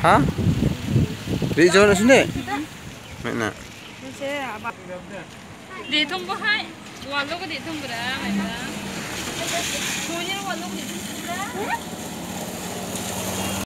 Ha? Di jalan sini. Mana? Di tombol hai. Walau ke di tombol dah.